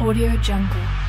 Audio Jungle.